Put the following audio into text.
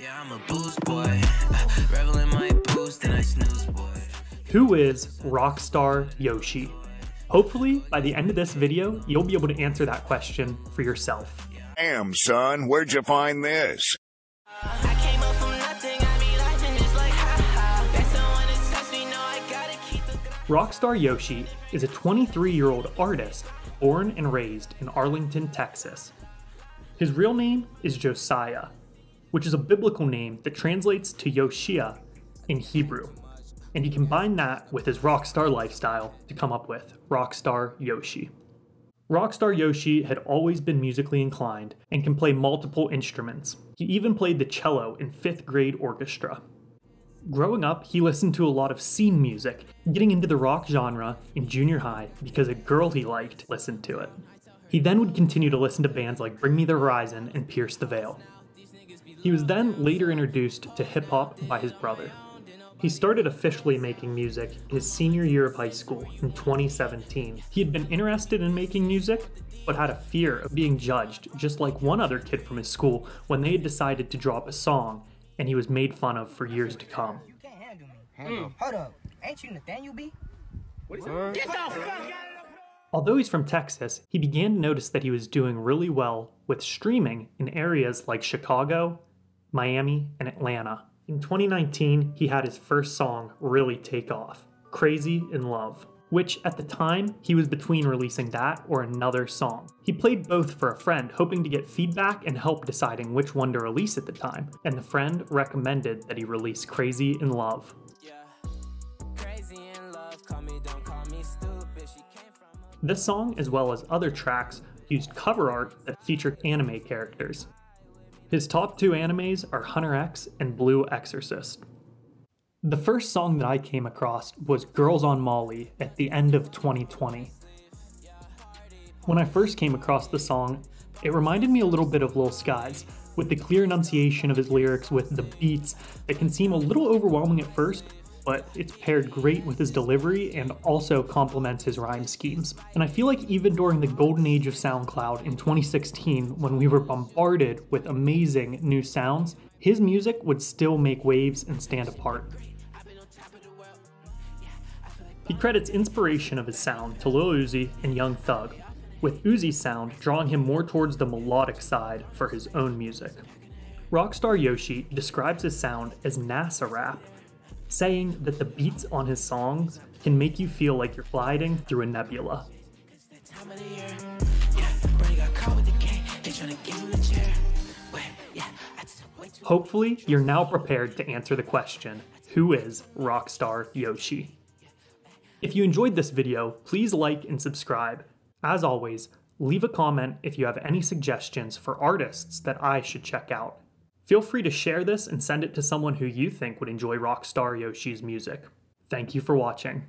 Yeah, I'm a booze boy. Uh, revel in my boost and I snooze boy. Who is Rocstaryoshi? Hopefully, by the end of this video, you'll be able to answer that question for yourself. Damn, son, where'd you find this? I came up from nothing, I be life and it's like ha ha. That's the one that touched me, know I gotta keep the Rocstaryoshi is a 23 year old artist born and raised in Arlington, Texas. His real name is Josiah, which is a biblical name that translates to Yoshia in Hebrew. And he combined that with his rock star lifestyle to come up with Rocstaryoshi. Rockstar Yoshi had always been musically inclined and can play multiple instruments. He even played the cello in fifth grade orchestra. Growing up, he listened to a lot of scene music, getting into the rock genre in junior high because a girl he liked listened to it. He then would continue to listen to bands like Bring Me the Horizon and Pierce the Veil. He was then later introduced to hip hop by his brother. He started officially making music his senior year of high school in 2017. He had been interested in making music, but had a fear of being judged, just like one other kid from his school when they had decided to drop a song, and he was made fun of for years to come. You can't handle me. Handle. Hold up. Ain't you Nathaniel B? Although he's from Texas, he began to notice that he was doing really well with streaming in areas like Chicago, Miami, and Atlanta. In 2019, he had his first song really take off Crazy in Love, which at the time he was between releasing that or another song. He played both for a friend, hoping to get feedback and help deciding which one to release at the time, and the friend recommended that he release Crazy in Love. Yeah. Crazy in love, call me, don't call me stupid. She came from a This song, as well as other tracks, used cover art that featured anime characters. His top two animes are Hunter X and Blue Exorcist. The first song that I came across was Girls on Molly at the end of 2020. When I first came across the song, it reminded me a little bit of Lil Skies, with the clear enunciation of his lyrics with the beats that can seem a little overwhelming at first, but it's paired great with his delivery and also complements his rhyme schemes. And I feel like even during the golden age of SoundCloud in 2016, when we were bombarded with amazing new sounds, his music would still make waves and stand apart. He credits inspiration of his sound to Lil Uzi and Young Thug, with Uzi's sound drawing him more towards the melodic side for his own music. Rocstaryoshi describes his sound as NASA rap, saying that the beats on his songs can make you feel like you're gliding through a nebula. Hopefully, you're now prepared to answer the question Who is Rocstaryoshi? If you enjoyed this video, please like and subscribe. As always, leave a comment if you have any suggestions for artists that I should check out. Feel free to share this and send it to someone who you think would enjoy Rocstaryoshi's music. Thank you for watching.